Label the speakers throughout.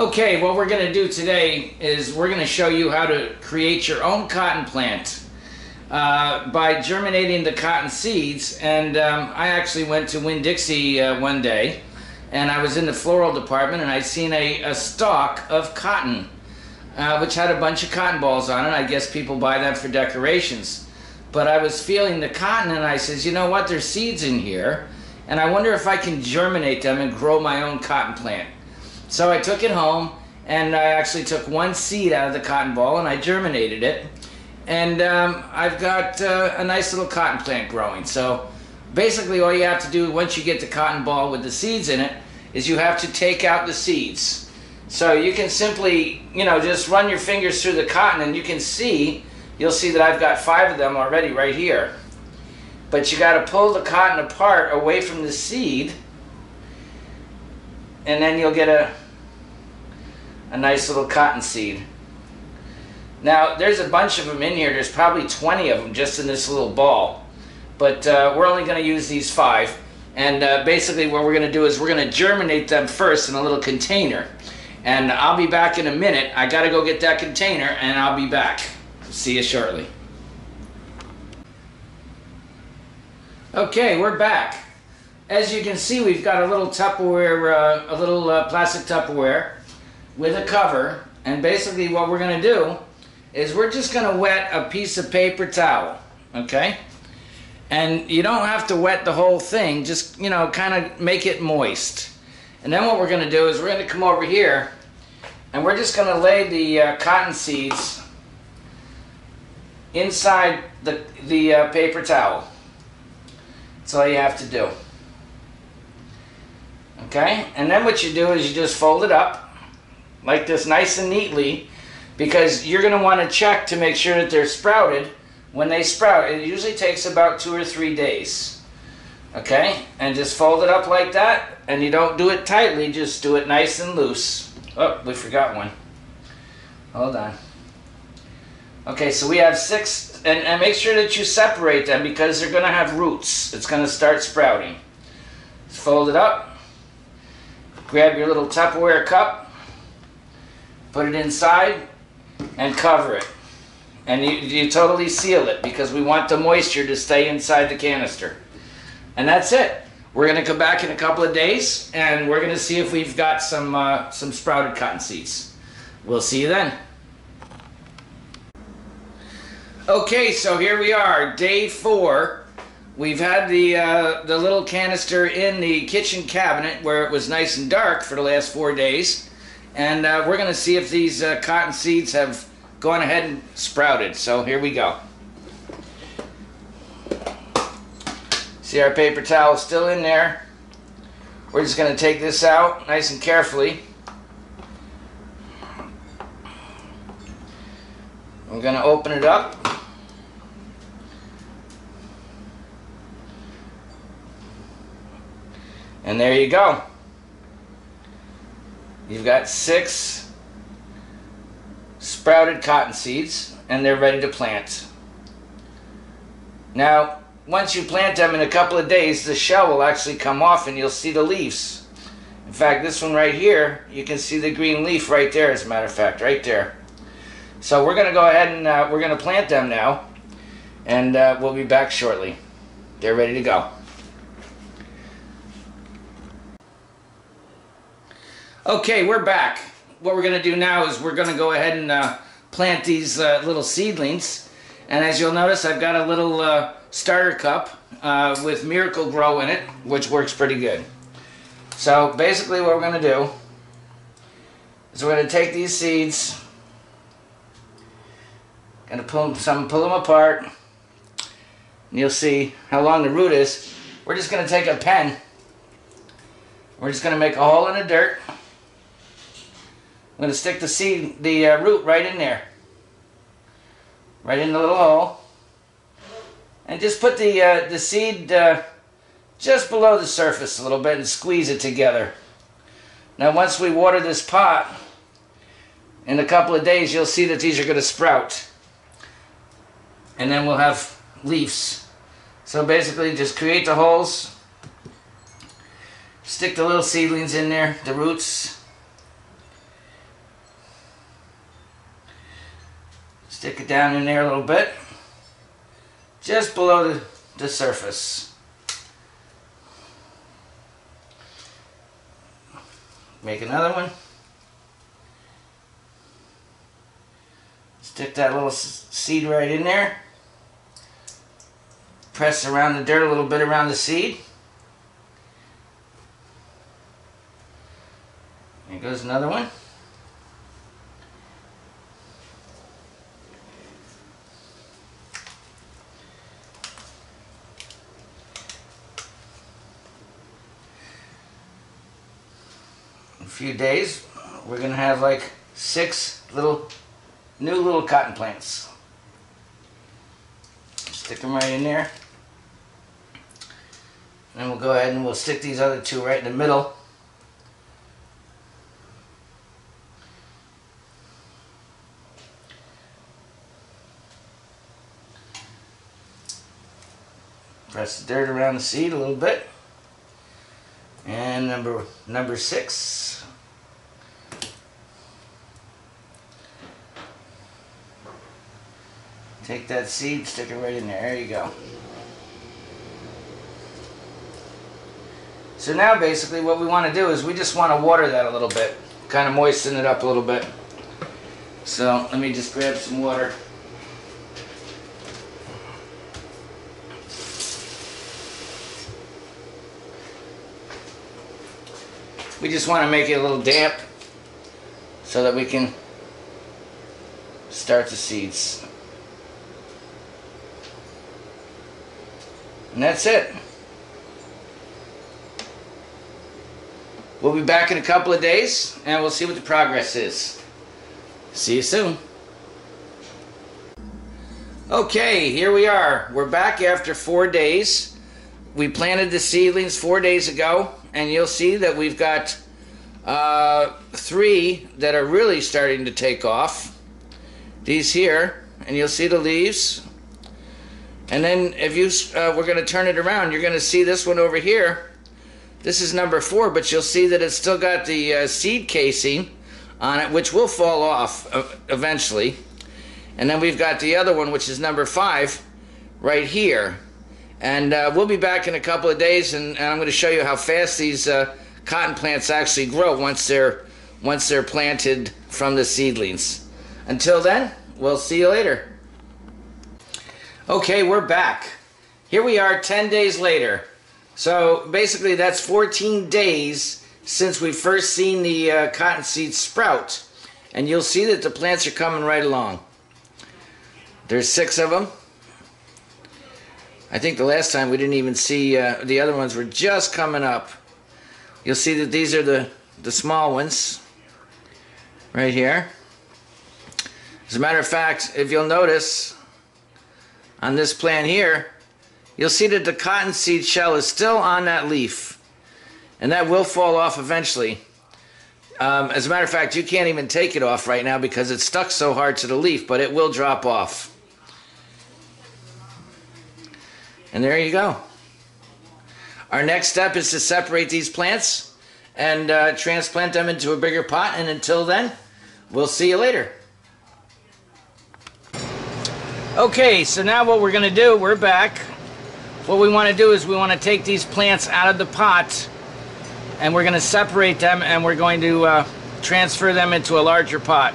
Speaker 1: Okay, what we're going to do today is we're going to show you how to create your own cotton plant uh, by germinating the cotton seeds. And um, I actually went to Winn-Dixie uh, one day and I was in the floral department and I seen a, a stalk of cotton uh, which had a bunch of cotton balls on it. I guess people buy them for decorations. But I was feeling the cotton and I says, you know what, there's seeds in here and I wonder if I can germinate them and grow my own cotton plant. So I took it home and I actually took one seed out of the cotton ball and I germinated it. And um, I've got uh, a nice little cotton plant growing. So basically all you have to do once you get the cotton ball with the seeds in it is you have to take out the seeds. So you can simply, you know, just run your fingers through the cotton and you can see, you'll see that I've got five of them already right here. But you got to pull the cotton apart away from the seed and then you'll get a, a nice little cotton seed. Now, there's a bunch of them in here. There's probably 20 of them just in this little ball. But uh, we're only going to use these five. And uh, basically what we're going to do is we're going to germinate them first in a little container. And I'll be back in a minute. I got to go get that container and I'll be back. See you shortly. Okay, we're back. As you can see, we've got a little Tupperware, uh, a little uh, plastic Tupperware with a cover. And basically what we're going to do is we're just going to wet a piece of paper towel, okay? And you don't have to wet the whole thing, just, you know, kind of make it moist. And then what we're going to do is we're going to come over here and we're just going to lay the uh, cotton seeds inside the, the uh, paper towel. That's all you have to do. Okay, and then what you do is you just fold it up like this nice and neatly because you're going to want to check to make sure that they're sprouted when they sprout. It usually takes about two or three days. Okay, and just fold it up like that and you don't do it tightly, just do it nice and loose. Oh, we forgot one. Hold on. Okay, so we have six, and, and make sure that you separate them because they're going to have roots. It's going to start sprouting. Fold it up. Grab your little Tupperware cup, put it inside, and cover it. And you, you totally seal it because we want the moisture to stay inside the canister. And that's it. We're going to come back in a couple of days and we're going to see if we've got some, uh, some sprouted cotton seeds. We'll see you then. Okay, so here we are, day four. We've had the, uh, the little canister in the kitchen cabinet where it was nice and dark for the last four days. And uh, we're going to see if these uh, cotton seeds have gone ahead and sprouted. So here we go. See our paper towel still in there. We're just going to take this out nice and carefully. I'm going to open it up. And there you go. You've got six sprouted cotton seeds and they're ready to plant. Now, once you plant them in a couple of days, the shell will actually come off and you'll see the leaves. In fact, this one right here, you can see the green leaf right there, as a matter of fact, right there. So we're going to go ahead and uh, we're going to plant them now, and uh, we'll be back shortly. They're ready to go. Okay, we're back. What we're going to do now is we're going to go ahead and uh, plant these uh, little seedlings. And as you'll notice, I've got a little uh, starter cup uh, with Miracle-Gro in it, which works pretty good. So basically what we're going to do is we're going to take these seeds, going to pull some, pull them apart, and you'll see how long the root is. We're just going to take a pen, we're just going to make a hole in the dirt. I'm going to stick the seed, the uh, root right in there. Right in the little hole. And just put the, uh, the seed uh, just below the surface a little bit and squeeze it together. Now once we water this pot, in a couple of days you'll see that these are going to sprout. And then we'll have leaves. So basically just create the holes, stick the little seedlings in there, the roots, Stick it down in there a little bit. Just below the, the surface. Make another one. Stick that little seed right in there. Press around the dirt a little bit around the seed. There goes another one. Few days, we're going to have like six little, new little cotton plants. Stick them right in there. And we'll go ahead and we'll stick these other two right in the middle. Press the dirt around the seed a little bit. And number number six. Take that seed, stick it right in there. There you go. So now basically what we want to do is we just want to water that a little bit. Kind of moisten it up a little bit. So let me just grab some water. We just want to make it a little damp so that we can start the seeds. And that's it. We'll be back in a couple of days and we'll see what the progress is. See you soon. Okay, here we are. We're back after four days. We planted the seedlings four days ago and you'll see that we've got uh, three that are really starting to take off. These here, and you'll see the leaves. And then if you, uh, we're going to turn it around, you're going to see this one over here. This is number four, but you'll see that it's still got the uh, seed casing on it, which will fall off uh, eventually. And then we've got the other one, which is number five, right here. And uh, we'll be back in a couple of days, and, and I'm going to show you how fast these uh, cotton plants actually grow once they're once they're planted from the seedlings. Until then, we'll see you later. Okay, we're back. Here we are 10 days later. So basically that's 14 days since we first seen the uh, cotton seeds sprout. And you'll see that the plants are coming right along. There's six of them. I think the last time we didn't even see, uh, the other ones were just coming up. You'll see that these are the, the small ones, right here. As a matter of fact, if you'll notice, on this plant here, you'll see that the cottonseed shell is still on that leaf. And that will fall off eventually. Um, as a matter of fact, you can't even take it off right now because it's stuck so hard to the leaf, but it will drop off. And there you go. Our next step is to separate these plants and uh, transplant them into a bigger pot. And until then, we'll see you later. Okay, so now what we're going to do, we're back. What we want to do is we want to take these plants out of the pot and we're going to separate them and we're going to uh, transfer them into a larger pot.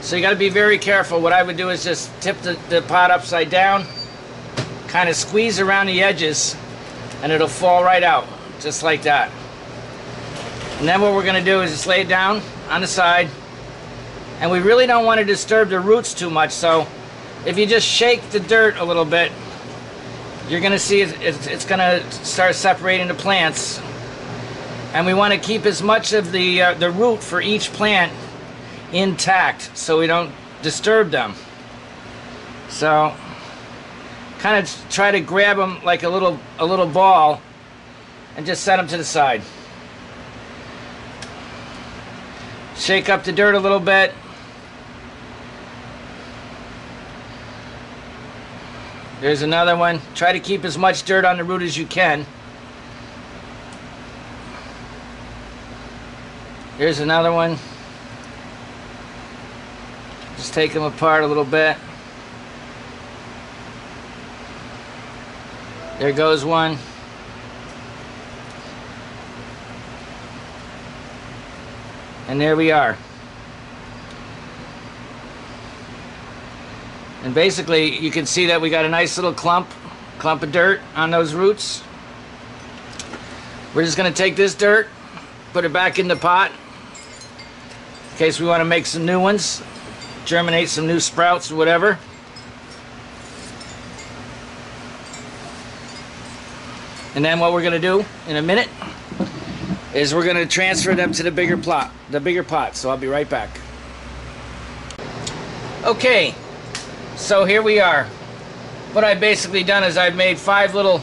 Speaker 1: So you got to be very careful. What I would do is just tip the, the pot upside down kind of squeeze around the edges and it'll fall right out just like that and then what we're going to do is just lay it down on the side and we really don't want to disturb the roots too much so if you just shake the dirt a little bit you're going to see it, it's, it's going to start separating the plants and we want to keep as much of the uh, the root for each plant intact so we don't disturb them so kind of try to grab them like a little a little ball and just set them to the side. Shake up the dirt a little bit. There's another one. Try to keep as much dirt on the root as you can. Here's another one. Just take them apart a little bit. There goes one. And there we are. And basically, you can see that we got a nice little clump, clump of dirt on those roots. We're just going to take this dirt, put it back in the pot, in case we want to make some new ones, germinate some new sprouts or whatever. And then what we're going to do in a minute is we're going to transfer them to the bigger plot, the bigger pot. So I'll be right back. Okay, so here we are. What I've basically done is I've made five little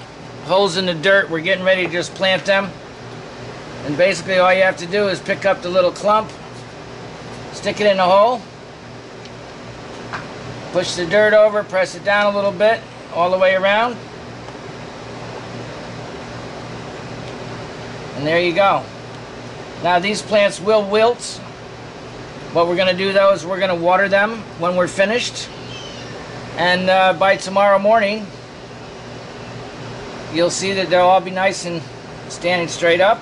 Speaker 1: holes in the dirt. We're getting ready to just plant them. And basically all you have to do is pick up the little clump, stick it in the hole, push the dirt over, press it down a little bit, all the way around. And there you go. Now these plants will wilt. What we're going to do though is we're going to water them when we're finished. And uh, by tomorrow morning, you'll see that they'll all be nice and standing straight up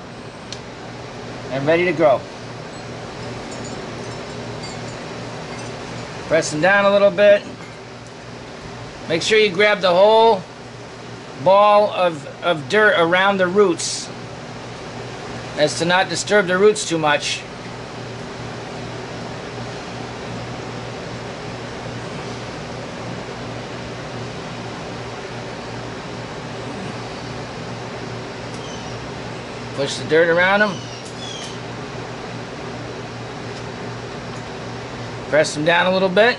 Speaker 1: and ready to grow. Press them down a little bit. Make sure you grab the whole ball of, of dirt around the roots as to not disturb the roots too much. Push the dirt around them. Press them down a little bit.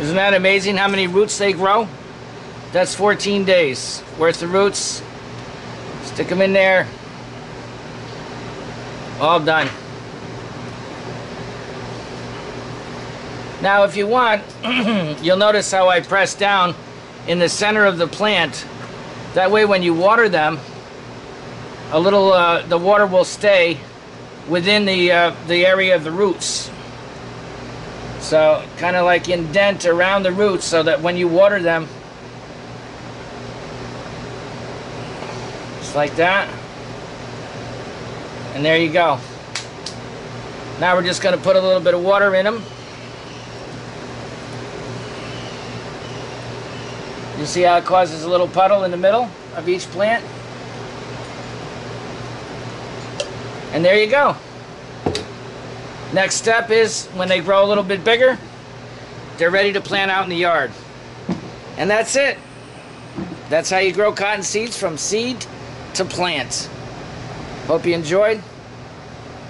Speaker 1: Isn't that amazing how many roots they grow? That's 14 days worth of roots. Stick them in there. All done. Now if you want, you'll notice how I press down in the center of the plant. That way when you water them, a little, uh, the water will stay within the, uh, the area of the roots. So kind of like indent around the roots so that when you water them, just like that. And there you go. Now we're just going to put a little bit of water in them. You see how it causes a little puddle in the middle of each plant? And there you go. Next step is when they grow a little bit bigger, they're ready to plant out in the yard. And that's it. That's how you grow cotton seeds from seed to plant. Hope you enjoyed.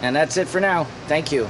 Speaker 1: And that's it for now. Thank you.